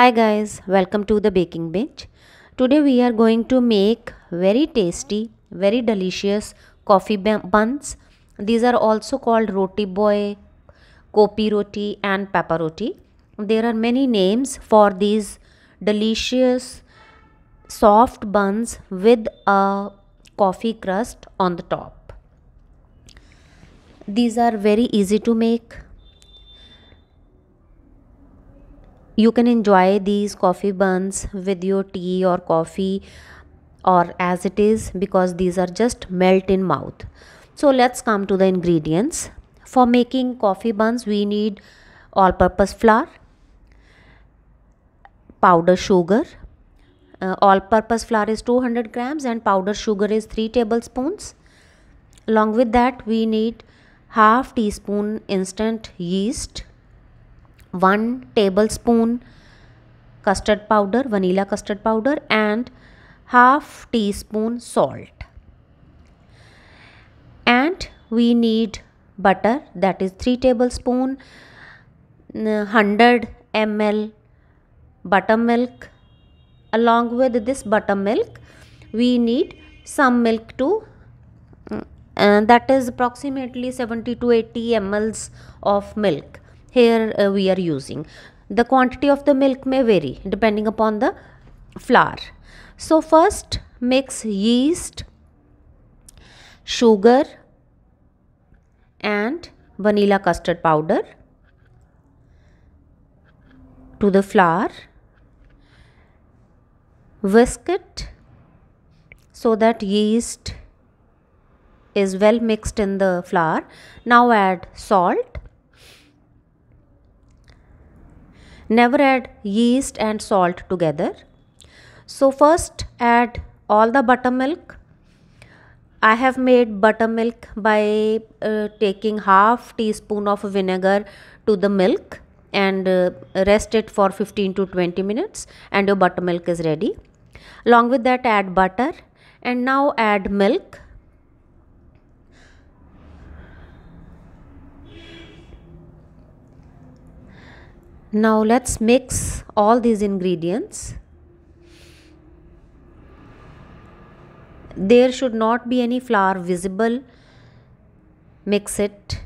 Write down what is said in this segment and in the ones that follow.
Hi guys, welcome to the baking binge. Today we are going to make very tasty, very delicious coffee buns. These are also called roti boy, kopi roti and papparoti. There are many names for these delicious soft buns with a coffee crust on the top. These are very easy to make you can enjoy these coffee buns with your tea or coffee or as it is because these are just melt in mouth. So let's come to the ingredients. For making coffee buns we need all purpose flour powder sugar. Uh, all purpose flour is 200 grams and powder sugar is 3 tablespoons. Along with that we need half teaspoon instant yeast 1 tablespoon custard powder vanilla custard powder and half teaspoon salt. And we need butter that is 3 tablespoon 100 ml buttermilk along with this buttermilk we need some milk too uh, that is approximately 70 to 80 mls of milk here uh, we are using. The quantity of the milk may vary depending upon the flour. So first mix yeast sugar and vanilla custard powder to the flour. Whisk it so that yeast is well mixed in the flour. Now add salt Never add yeast and salt together. So first add all the buttermilk. I have made buttermilk by uh, taking half teaspoon of vinegar to the milk and uh, rest it for 15 to 20 minutes and your buttermilk is ready. Along with that add butter and now add milk Now let's mix all these ingredients. There should not be any flour visible. Mix it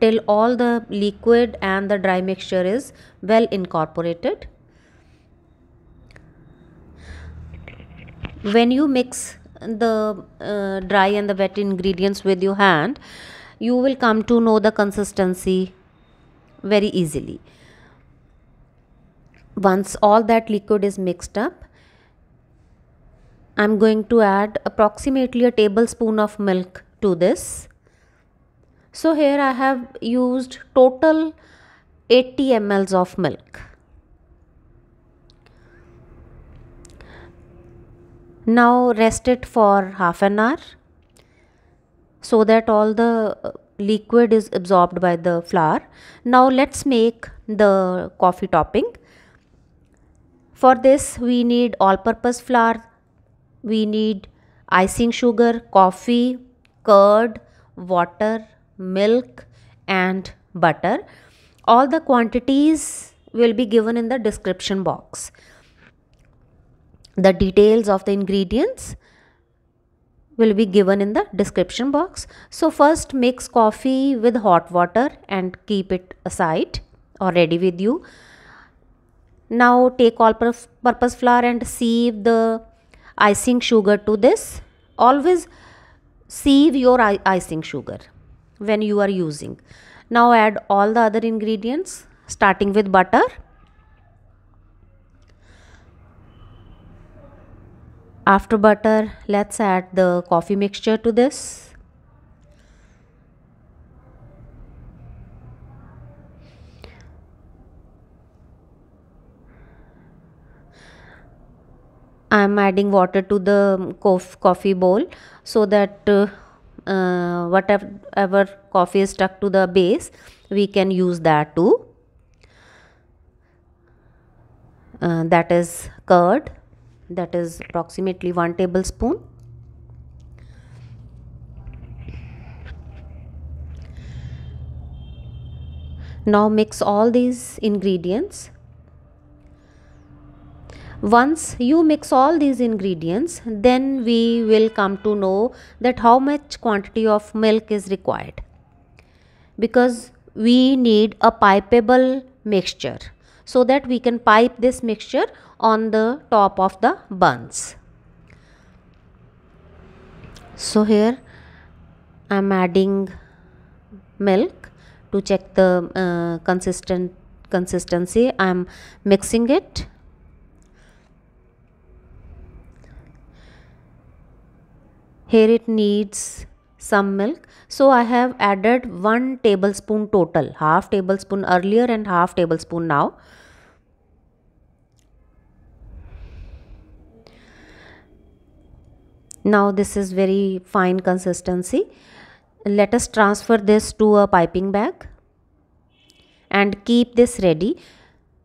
till all the liquid and the dry mixture is well incorporated. When you mix the uh, dry and the wet ingredients with your hand, you will come to know the consistency very easily once all that liquid is mixed up I'm going to add approximately a tablespoon of milk to this. So here I have used total 80 ml of milk. Now rest it for half an hour so that all the uh, liquid is absorbed by the flour. Now let's make the coffee topping for this we need all-purpose flour, we need icing sugar, coffee, curd, water, milk and butter. All the quantities will be given in the description box. The details of the ingredients will be given in the description box. So first mix coffee with hot water and keep it aside or ready with you. Now take all purpose flour and sieve the icing sugar to this. Always sieve your icing sugar when you are using. Now add all the other ingredients starting with butter. After butter, let's add the coffee mixture to this. I am adding water to the coffee bowl so that uh, uh, whatever coffee is stuck to the base we can use that too. Uh, that is curd. That is approximately 1 tablespoon. Now mix all these ingredients once you mix all these ingredients then we will come to know that how much quantity of milk is required. Because we need a pipeable mixture so that we can pipe this mixture on the top of the buns. So here I am adding milk to check the uh, consistent consistency. I am mixing it here it needs some milk. So I have added 1 tablespoon total. Half tablespoon earlier and half tablespoon now. Now this is very fine consistency. Let us transfer this to a piping bag and keep this ready.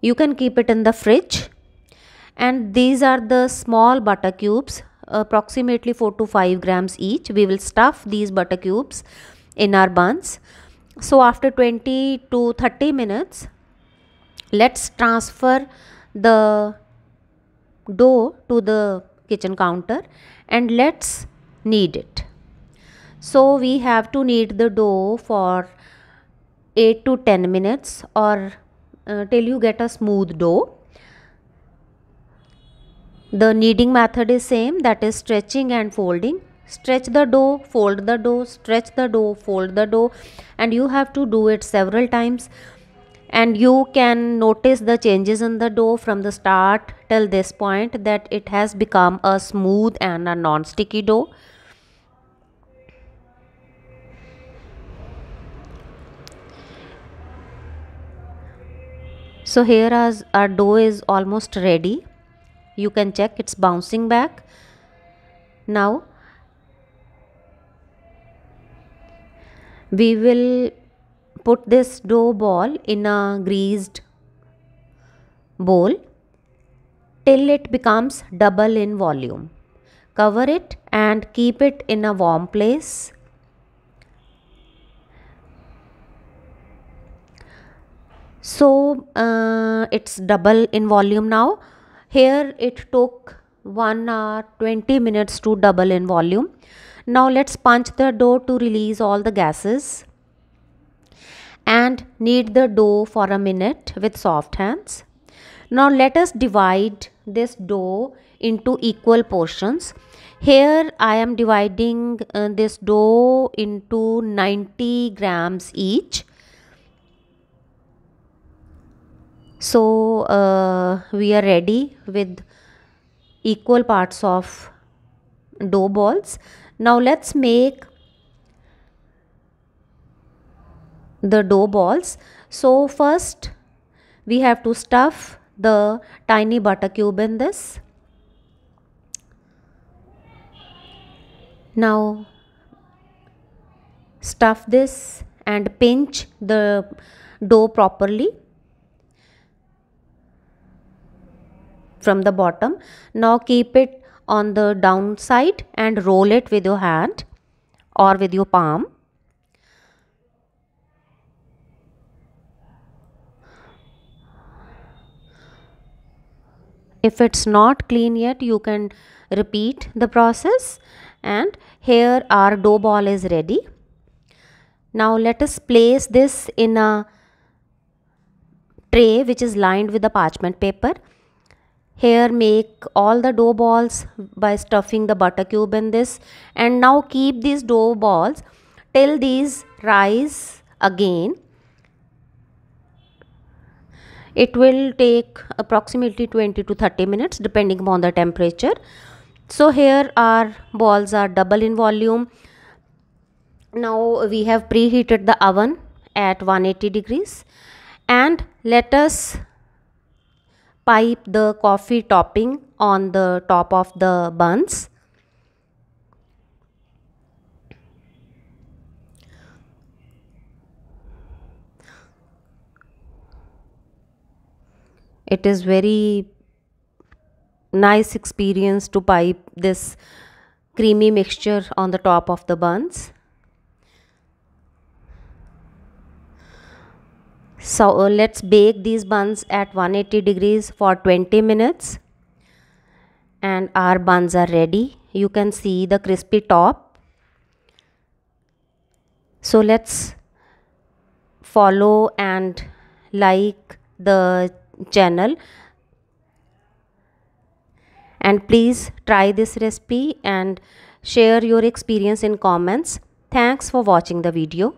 You can keep it in the fridge. And these are the small butter cubes approximately 4 to 5 grams each. We will stuff these butter cubes in our buns. So after 20 to 30 minutes let's transfer the dough to the kitchen counter and let's knead it. So we have to knead the dough for 8 to 10 minutes or uh, till you get a smooth dough the kneading method is same that is stretching and folding. Stretch the dough fold the dough stretch the dough fold the dough and you have to do it several times. And you can notice the changes in the dough from the start till this point that it has become a smooth and a non-sticky dough. So here our dough is almost ready you can check it's bouncing back now we will put this dough ball in a greased bowl till it becomes double in volume. Cover it and keep it in a warm place. So uh, it's double in volume now. Here it took 1 hour 20 minutes to double in volume. Now let's punch the dough to release all the gases and knead the dough for a minute with soft hands. Now let us divide this dough into equal portions. Here I am dividing uh, this dough into 90 grams each. So uh, we are ready with equal parts of dough balls. Now let's make the dough balls. So first we have to stuff the tiny butter cube in this. Now stuff this and pinch the dough properly from the bottom. Now keep it on the downside and roll it with your hand or with your palm. If it's not clean yet you can repeat the process. And here our dough ball is ready. Now let us place this in a tray which is lined with the parchment paper here make all the dough balls by stuffing the butter cube in this. And now keep these dough balls till these rise again. It will take approximately 20 to 30 minutes depending upon the temperature. So here our balls are double in volume. Now we have preheated the oven at 180 degrees. And let us pipe the coffee topping on the top of the buns. It is very nice experience to pipe this creamy mixture on the top of the buns so uh, let's bake these buns at 180 degrees for 20 minutes. And our buns are ready. You can see the crispy top. So let's follow and like the channel. And please try this recipe and share your experience in comments. Thanks for watching the video